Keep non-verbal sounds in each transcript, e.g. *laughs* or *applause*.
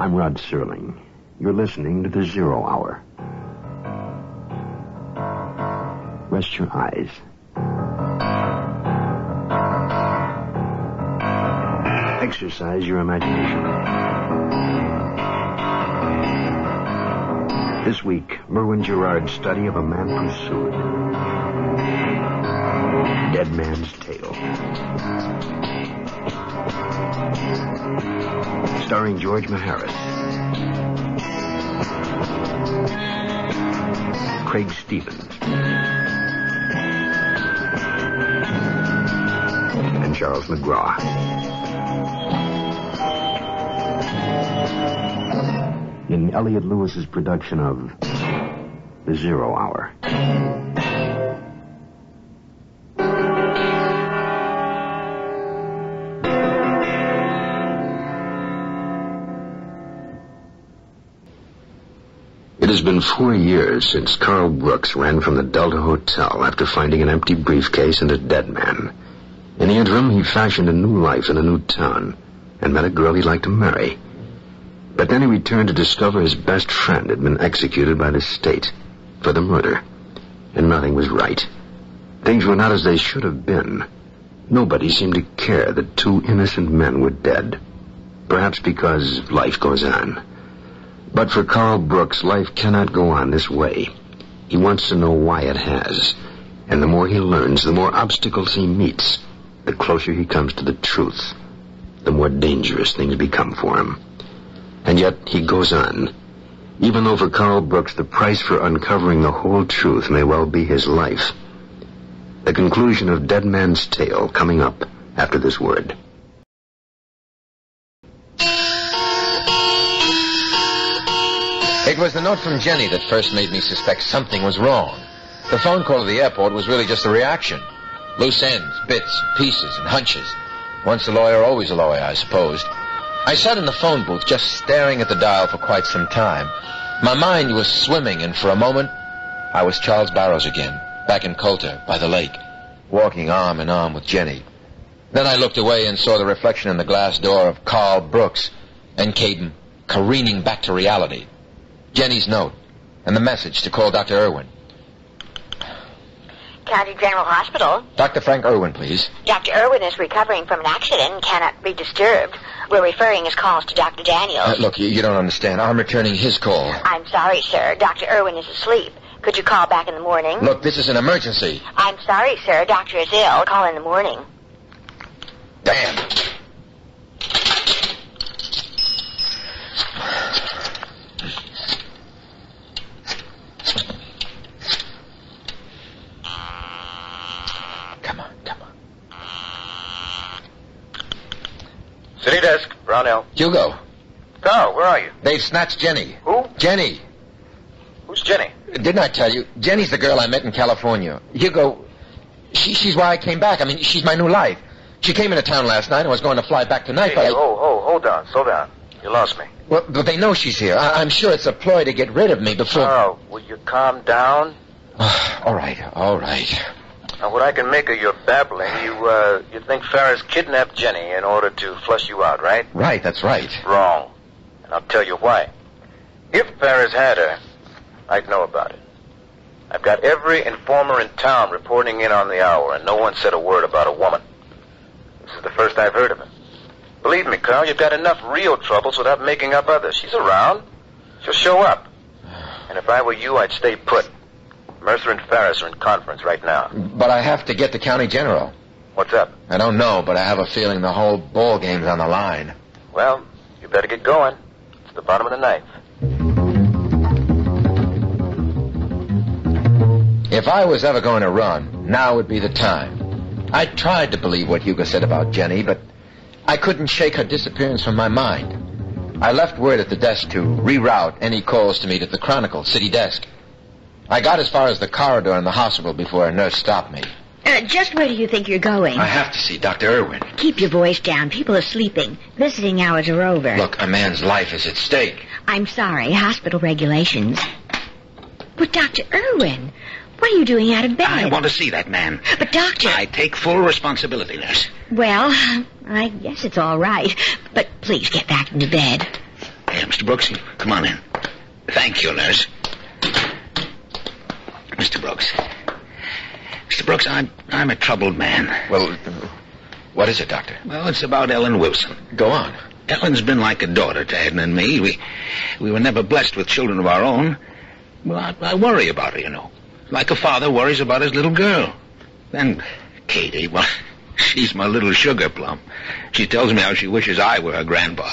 I'm Rod Serling. You're listening to the Zero Hour. Rest your eyes. Exercise your imagination. This week, Merwin Gerard's study of a man pursued. Dead Man's Tale. Starring George Maharis. Craig Stevens. And Charles McGraw. in Elliott Lewis's production of The Zero Hour. It has been four years since Carl Brooks ran from the Delta Hotel after finding an empty briefcase and a dead man. In the interim, he fashioned a new life in a new town and met a girl he'd like to marry. But then he returned to discover his best friend had been executed by the state for the murder. And nothing was right. Things were not as they should have been. Nobody seemed to care that two innocent men were dead. Perhaps because life goes on. But for Carl Brooks, life cannot go on this way. He wants to know why it has. And the more he learns, the more obstacles he meets, the closer he comes to the truth, the more dangerous things become for him. And yet he goes on. Even though for Carl Brooks the price for uncovering the whole truth may well be his life. The conclusion of Dead Man's Tale coming up after this word. It was the note from Jenny that first made me suspect something was wrong. The phone call to the airport was really just a reaction. Loose ends, bits, pieces, and hunches. Once a lawyer, always a lawyer, I supposed. I sat in the phone booth just staring at the dial for quite some time. My mind was swimming, and for a moment, I was Charles Barrows again, back in Coulter, by the lake, walking arm in arm with Jenny. Then I looked away and saw the reflection in the glass door of Carl Brooks and came careening back to reality. Jenny's note, and the message to call Dr. Irwin. County General Hospital. Dr. Frank Irwin, please. Dr. Irwin is recovering from an accident and cannot be disturbed. We're referring his calls to Dr. Daniels. Uh, look, you, you don't understand. I'm returning his call. I'm sorry, sir. Dr. Irwin is asleep. Could you call back in the morning? Look, this is an emergency. I'm sorry, sir. Doctor is ill. Call in the morning. Damn. Come on, come on. City desk, Brownell. Hugo, Carl, where are you? they've snatched Jenny. Who? Jenny. Who's Jenny? Didn't I tell you? Jenny's the girl I met in California. Hugo, she, she's why I came back. I mean, she's my new life. She came into town last night and was going to fly back tonight, Hey, but I... oh, oh, hold on, slow down. You lost me. Well, but they know she's here. I, I'm sure it's a ploy to get rid of me before... Oh, will you calm down? *sighs* all right, all right. Now, what I can make of your babbling, you, uh, you think Ferris kidnapped Jenny in order to flush you out, right? Right, that's right. Wrong. And I'll tell you why. If Ferris had her, I'd know about it. I've got every informer in town reporting in on the hour, and no one said a word about a woman. This is the first I've heard of it. Believe me, Carl, you've got enough real troubles without making up others. She's around. She'll show up. And if I were you, I'd stay put. Mercer and Ferris are in conference right now. But I have to get the county general. What's up? I don't know, but I have a feeling the whole ball game's on the line. Well, you better get going. The bottom of the knife. If I was ever going to run, now would be the time. I tried to believe what Hugo said about Jenny, but I couldn't shake her disappearance from my mind. I left word at the desk to reroute any calls to me to the Chronicle city desk. I got as far as the corridor in the hospital before a nurse stopped me. Uh, just where do you think you're going? I have to see Dr. Irwin. Keep your voice down. People are sleeping. Visiting hours are over. Look, a man's life is at stake. I'm sorry. Hospital regulations. But Dr. Irwin, what are you doing out of bed? I want to see that man. But doctor... I take full responsibility, nurse. Well, I guess it's all right. But please get back into bed. Hey, Mr. Brooks, come on in. Thank you, nurse. Mr. Brooks. Mr. Brooks, I'm I'm a troubled man. Well, what is it, Doctor? Well, it's about Ellen Wilson. Go on. Ellen's been like a daughter to Edna and me. We we were never blessed with children of our own. Well, I, I worry about her, you know. Like a father worries about his little girl. Then Katie, well, *laughs* she's my little sugar plum. She tells me how she wishes I were her grandpa.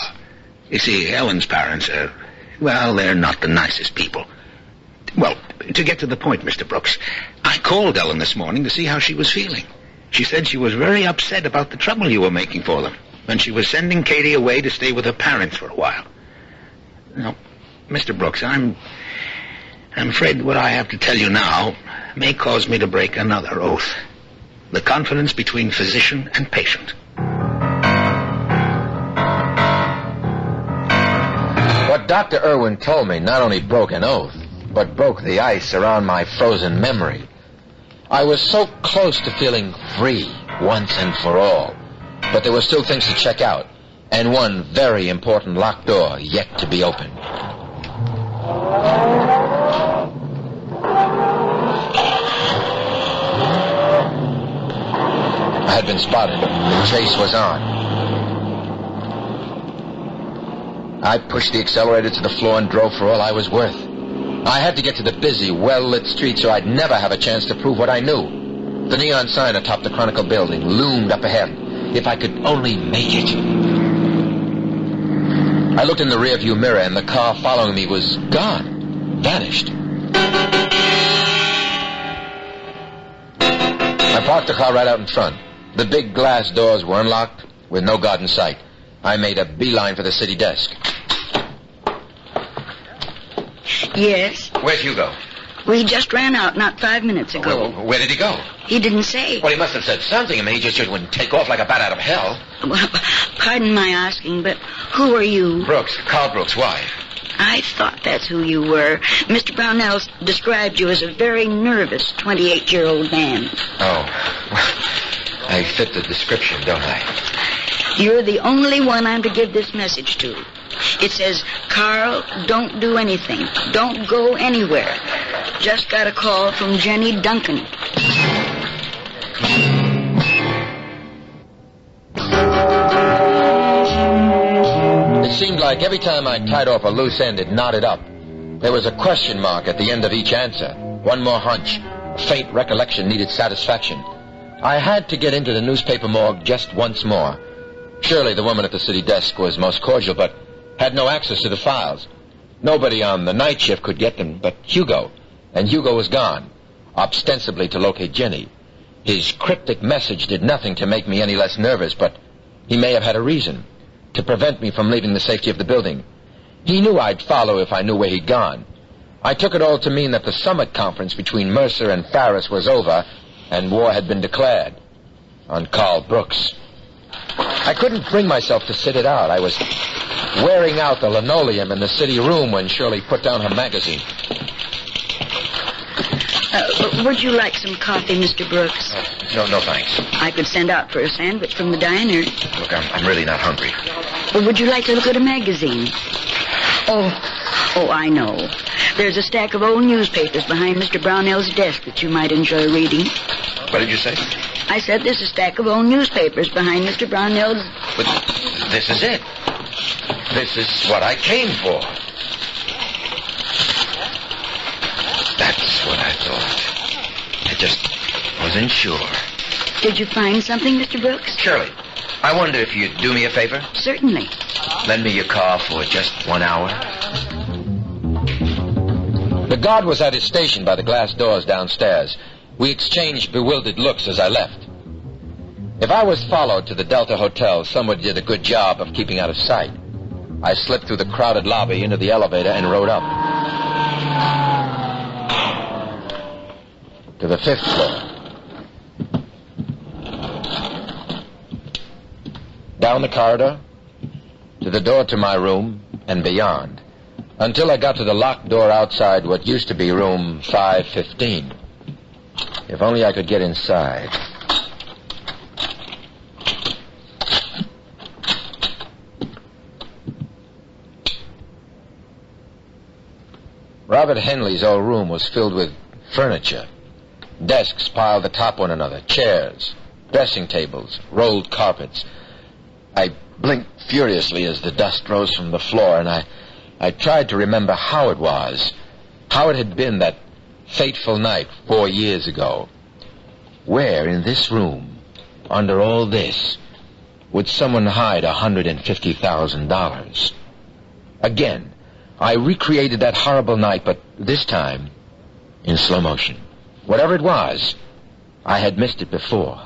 You see, Ellen's parents are, well, they're not the nicest people. Well, to get to the point, Mr. Brooks, I called Ellen this morning to see how she was feeling. She said she was very upset about the trouble you were making for them, and she was sending Katie away to stay with her parents for a while. Now, Mr. Brooks, I'm I'm afraid what I have to tell you now may cause me to break another oath. The confidence between physician and patient. What Dr. Irwin told me not only broke an oath, but broke the ice around my frozen memory. I was so close to feeling free once and for all. But there were still things to check out, and one very important locked door yet to be opened. I had been spotted. The chase was on. I pushed the accelerator to the floor and drove for all I was worth. I had to get to the busy, well-lit street so I'd never have a chance to prove what I knew. The neon sign atop the Chronicle building loomed up ahead. If I could only make it. I looked in the rearview mirror and the car following me was gone. Vanished. I parked the car right out in front. The big glass doors were unlocked with no guard in sight. I made a beeline for the city desk. Yes. Where's Hugo? We just ran out not five minutes ago. Where, where did he go? He didn't say. Well, he must have said something. I mean, he just wouldn't take off like a bat out of hell. Well, pardon my asking, but who are you? Brooks, Carl Brooks, why? I thought that's who you were. Mr. Brownell described you as a very nervous 28-year-old man. Oh. *laughs* I fit the description, don't I? You're the only one I'm to give this message to. It says, Carl, don't do anything. Don't go anywhere. Just got a call from Jenny Duncan. It seemed like every time I tied off a loose end, it knotted up. There was a question mark at the end of each answer. One more hunch. A faint recollection needed satisfaction. I had to get into the newspaper morgue just once more. Surely the woman at the city desk was most cordial, but had no access to the files. Nobody on the night shift could get them but Hugo, and Hugo was gone, ostensibly to locate Jenny. His cryptic message did nothing to make me any less nervous, but he may have had a reason to prevent me from leaving the safety of the building. He knew I'd follow if I knew where he'd gone. I took it all to mean that the summit conference between Mercer and Ferris was over and war had been declared on Carl Brooks. I couldn't bring myself to sit it out. I was wearing out the linoleum in the city room when Shirley put down her magazine. Uh, would you like some coffee, Mr. Brooks? No, no thanks. I could send out for a sandwich from the diner. Look, I'm, I'm really not hungry. Or would you like to look at a magazine? Oh, oh, I know. There's a stack of old newspapers behind Mr. Brownell's desk that you might enjoy reading. What did you say? I said there's a stack of old newspapers behind Mr. Brownell's. But this is it. This is what I came for. That's what I thought. I just wasn't sure. Did you find something, Mr. Brooks? Shirley, I wonder if you'd do me a favor? Certainly. Lend me your car for just one hour. The guard was at his station by the glass doors downstairs. We exchanged bewildered looks as I left. If I was followed to the Delta Hotel, someone did a good job of keeping out of sight. I slipped through the crowded lobby into the elevator and rode up. To the fifth floor. Down the corridor, to the door to my room, and beyond. Until I got to the locked door outside what used to be room 515. If only I could get inside. Robert Henley's old room was filled with furniture. Desks piled atop one another, chairs, dressing tables, rolled carpets. I blinked furiously as the dust rose from the floor, and I, I tried to remember how it was, how it had been that fateful night four years ago. Where in this room, under all this, would someone hide a $150,000? Again, I recreated that horrible night, but this time in slow motion. Whatever it was, I had missed it before.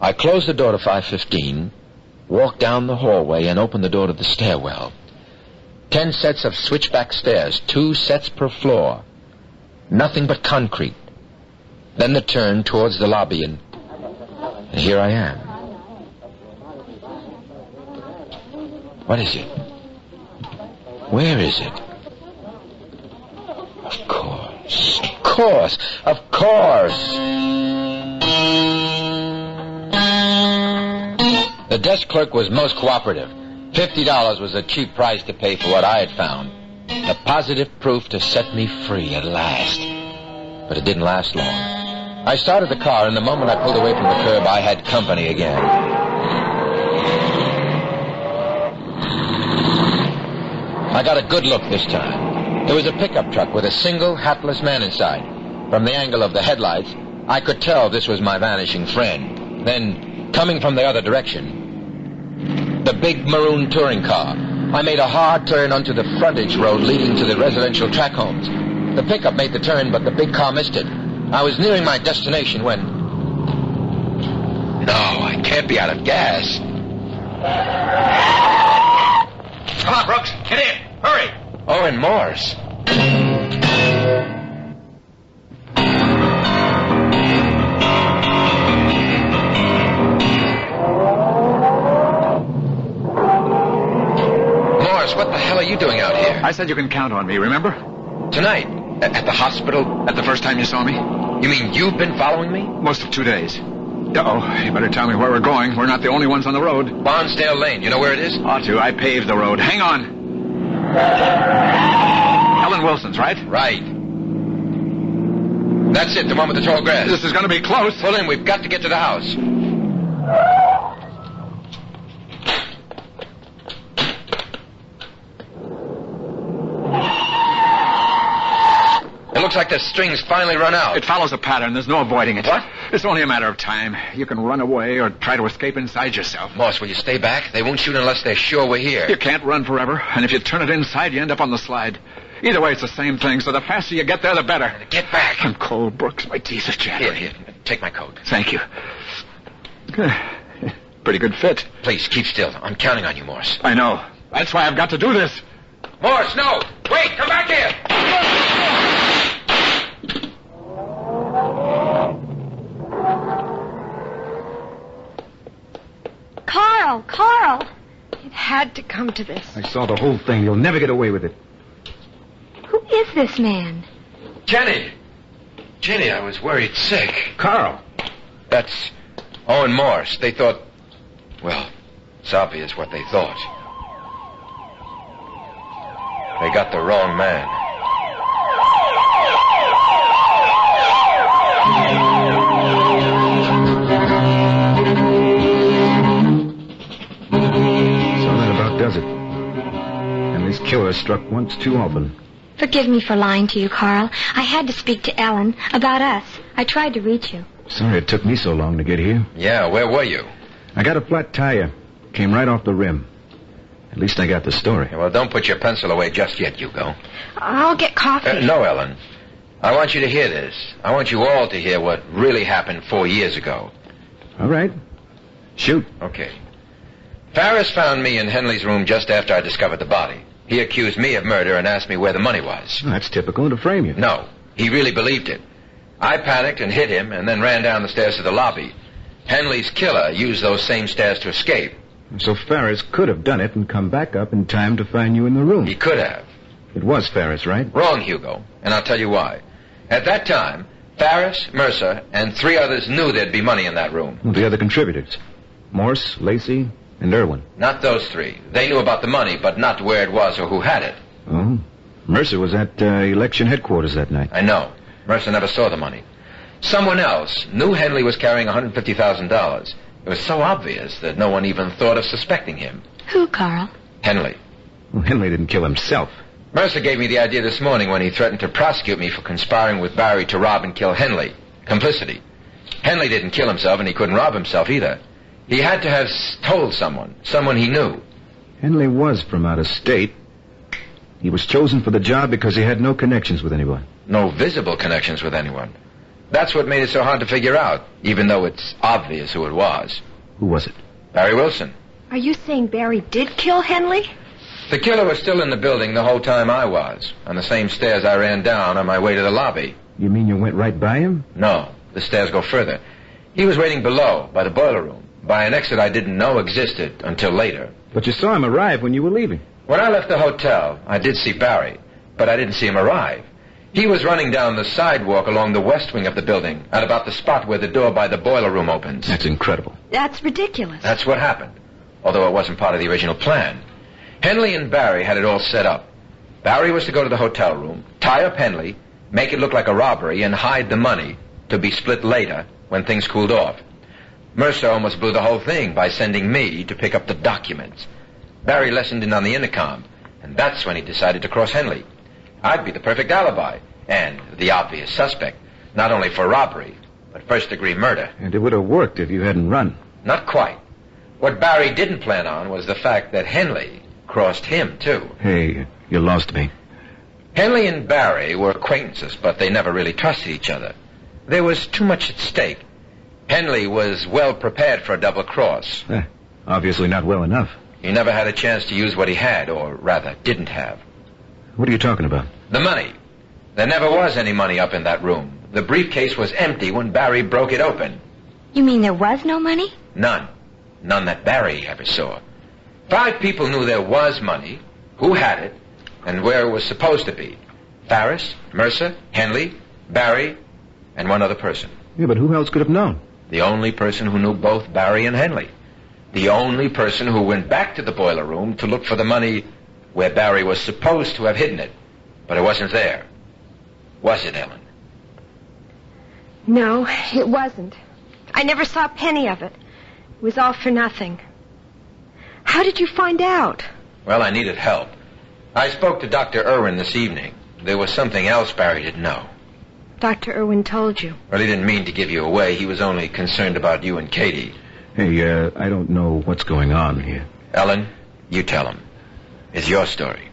I closed the door to 515, walked down the hallway, and opened the door to the stairwell. Ten sets of switchback stairs, two sets per floor. Nothing but concrete. Then the turn towards the lobby, and, and here I am. What is it? Where is it? Of course. Of course. Of course. The desk clerk was most cooperative. Fifty dollars was a cheap price to pay for what I had found. The positive proof to set me free at last. But it didn't last long. I started the car, and the moment I pulled away from the curb, I had company again. I got a good look this time. It was a pickup truck with a single hatless man inside. From the angle of the headlights, I could tell this was my vanishing friend. Then, coming from the other direction, the big maroon touring car. I made a hard turn onto the frontage road leading to the residential track homes. The pickup made the turn, but the big car missed it. I was nearing my destination when. No, I can't be out of gas. Come on, Brooks. Get in. Hurry. Oh, Owen Morse. Hell are you doing out here? I said you can count on me, remember? Tonight? A- At the hospital? At the first time you saw me? You mean you've been following me? Most of two days. Uh-oh, you better tell me where we're going. We're not the only ones on the road. Barnsdale Lane. You know where it is? Ought to. I paved the road. Hang on. Ellen Wilson's, right? Right. That's it, the one with the tall grass. This is going to be close. Pull in, we've got to get to the house. Looks like the string's finally run out. It follows a pattern. There's no avoiding it. What? It's only a matter of time. You can run away or try to escape inside yourself. Morse, will you stay back? They won't shoot unless they're sure we're here. You can't run forever, and if you turn it inside, you end up on the slide. Either way, it's the same thing, so the faster you get there, the better. Get back. I'm cold, Brooks. My teeth are Here, chattering. here. Take my coat. Thank you. Pretty good fit. Please, keep still. I'm counting on you, Morse. I know. That's why I've got to do this. Morse, no! Wait, come back here! Carl, Carl! It had to come to this. I saw the whole thing. You'll never get away with it. Who is this man? Jenny! Jenny, I was worried sick. Carl. That's Owen Morse. They thought. Well, it's obvious what they thought. They got the wrong man. And this killer struck once too often. Forgive me for lying to you, Carl. I had to speak to Ellen about us. I tried to reach you. Sorry it took me so long to get here. Yeah, where were you? I got a flat tire. Came right off the rim. At least I got the story. Yeah, well, don't put your pencil away just yet, Hugo. I'll get coffee. Uh, no, Ellen. I want you to hear this. I want you all to hear what really happened four years ago. All right. Shoot. Okay. Ferris found me in Henley's room just after I discovered the body. He accused me of murder and asked me where the money was. Well, that's typical to frame you. No, he really believed it. I panicked and hit him and then ran down the stairs to the lobby. Henley's killer used those same stairs to escape. So Ferris could have done it and come back up in time to find you in the room. He could have. It was Ferris, right? Wrong, Hugo, and I'll tell you why. At that time, Ferris, Mercer, and three others knew there'd be money in that room. Well, the other contributors. Morse, Lacey, and Irwin. Not those three. They knew about the money, but not where it was or who had it. Oh? Mercer was at uh, election headquarters that night. I know. Mercer never saw the money. Someone else knew Henley was carrying $150,000. It was so obvious that no one even thought of suspecting him. Who, Carl? Henley. Well, Henley didn't kill himself. Mercer gave me the idea this morning when he threatened to prosecute me for conspiring with Barry to rob and kill Henley. Complicity. Henley didn't kill himself, and he couldn't rob himself either. He had to have told someone, someone he knew. Henley was from out of state. He was chosen for the job because he had no connections with anyone. No visible connections with anyone. That's what made it so hard to figure out, even though it's obvious who it was. Who was it? Barry Wilson. Are you saying Barry did kill Henley? The killer was still in the building the whole time I was, on the same stairs I ran down on my way to the lobby. You mean you went right by him? No, the stairs go further. He was waiting below, by the boiler room, by an exit I didn't know existed until later. But you saw him arrive when you were leaving. When I left the hotel, I did see Barry, but I didn't see him arrive. He was running down the sidewalk along the west wing of the building, at about the spot where the door by the boiler room opens. That's incredible. That's ridiculous. That's what happened, although it wasn't part of the original plan. Henley and Barry had it all set up. Barry was to go to the hotel room, tie up Henley, make it look like a robbery, and hide the money to be split later when things cooled off. Mercer almost blew the whole thing by sending me to pick up the documents. Barry listened in on the intercom, and that's when he decided to cross Henley. I'd be the perfect alibi, and the obvious suspect, not only for robbery, but first degree murder. And it would have worked if you hadn't run. Not quite. What Barry didn't plan on was the fact that Henley crossed him, too. Hey, you lost me. Henley and Barry were acquaintances, but they never really trusted each other. There was too much at stake. Henley was well prepared for a double cross. Eh, obviously not well enough. He never had a chance to use what he had, or rather, didn't have. What are you talking about? The money. There never was any money up in that room. The briefcase was empty when Barry broke it open. You mean there was no money? None. None that Barry ever saw. Five people knew there was money, who had it, and where it was supposed to be. Ferris, Mercer, Henley, Barry, and one other person. Yeah, but who else could have known? The only person who knew both Barry and Henley. The only person who went back to the boiler room to look for the money where Barry was supposed to have hidden it. But it wasn't there. Was it, Ellen? No, it wasn't. I never saw a penny of it. It was all for nothing. How did you find out? Well, I needed help. I spoke to Dr. Irwin this evening. There was something else Barry didn't know. Dr. Irwin told you. Well, he didn't mean to give you away. He was only concerned about you and Katie. Hey, uh, I don't know what's going on here. Ellen, you tell him. It's your story.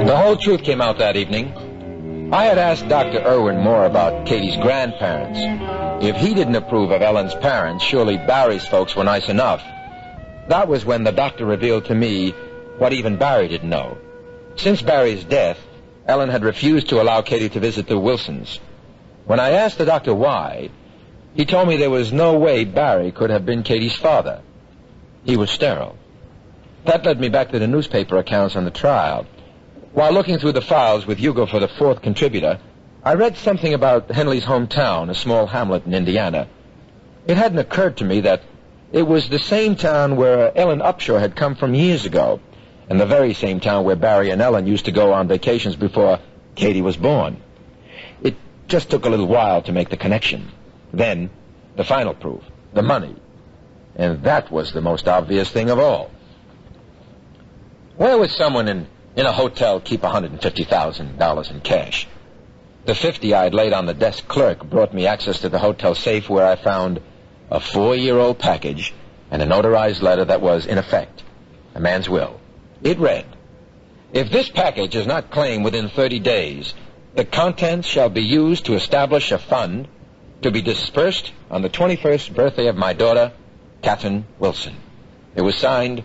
The whole truth came out that evening. I had asked Dr. Irwin more about Katie's grandparents. If he didn't approve of Ellen's parents, surely Barry's folks were nice enough. That was when the doctor revealed to me what even Barry didn't know. Since Barry's death, Ellen had refused to allow Katie to visit the Wilsons. When I asked the doctor why, he told me there was no way Barry could have been Katie's father. He was sterile. That led me back to the newspaper accounts on the trial. While looking through the files with Hugo for the fourth contributor, I read something about Henley's hometown, a small hamlet in Indiana. It hadn't occurred to me that it was the same town where Ellen Upshur had come from years ago, and the very same town where Barry and Ellen used to go on vacations before Katie was born. It just took a little while to make the connection. Then, the final proof, the money. And that was the most obvious thing of all. Where would someone in, in a hotel keep $150,000 in cash? The 50 I'd laid on the desk clerk brought me access to the hotel safe where I found a four-year-old package and a notarized letter that was, in effect, a man's will. It read, If this package is not claimed within 30 days, the contents shall be used to establish a fund to be dispersed on the 21st birthday of my daughter, Catherine Wilson. It was signed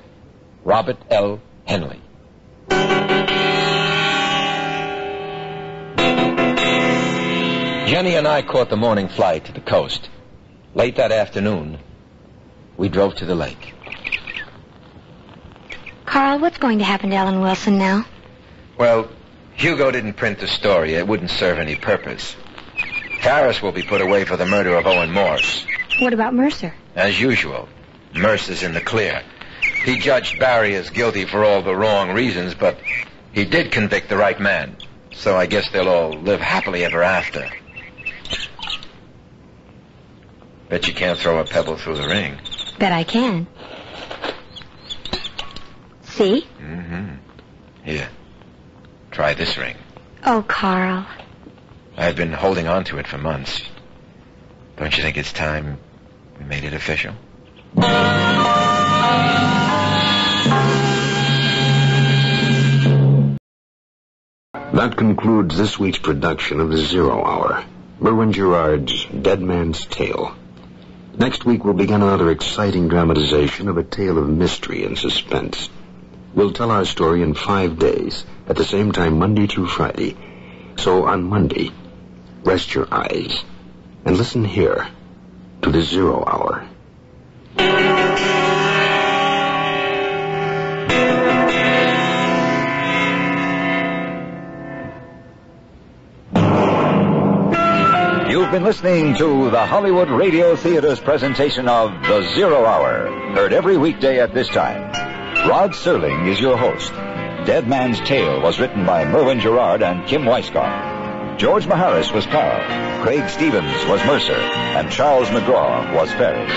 Robert L. Henley. Jenny and I caught the morning flight to the coast. Late that afternoon, we drove to the lake. Carl, what's going to happen to Ellen Wilson now? Well, Hugo didn't print the story. It wouldn't serve any purpose. Harris will be put away for the murder of Owen Morse. What about Mercer? As usual, Mercer's in the clear. He judged Barry as guilty for all the wrong reasons, but he did convict the right man. So I guess they'll all live happily ever after. Bet you can't throw a pebble through the ring. Bet I can. See? Mm-hmm. Here. Try this ring. Oh, Carl. I've been holding on to it for months. Don't you think it's time we made it official? That concludes this week's production of The Zero Hour, Merwin Gerard's Dead Man's Tale. Next week we'll begin another exciting dramatization of a tale of mystery and suspense. We'll tell our story in five days, at the same time Monday through Friday. So on Monday, rest your eyes and listen here to The Zero Hour. You've been listening to the Hollywood Radio Theater's presentation of The Zero Hour, heard every weekday at this time. Rod Serling is your host. Dead Man's Tale was written by Merwin Gerard and Kim Weiskopf. George Maharis was Carl, Craig Stevens was Mercer, and Charles McGraw was Ferris.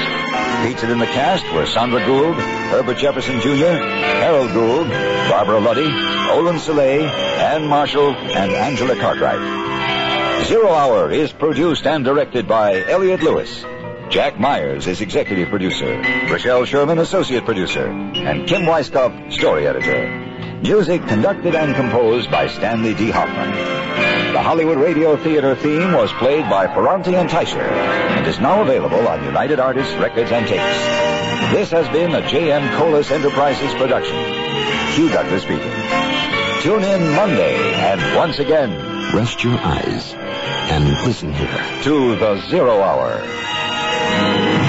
Featured in the cast were Sandra Gould, Herbert Jefferson Jr., Harold Gould, Barbara Luddy, Olan Soule, Ann Marshall, and Angela Cartwright. Zero Hour is produced and directed by Elliott Lewis. Jack Myers is executive producer. Rochelle Sherman, associate producer. And Kim Weiskopf, story editor. Music conducted and composed by Stanley D. Hoffman. The Hollywood Radio Theater theme was played by Ferranti and Teicher and is now available on United Artists Records and Tapes. This has been a J.M. Colas Enterprises production. Hugh Douglas speaking. Tune in Monday and once again, Rest your eyes and listen here. to the Zero Hour. Thank you.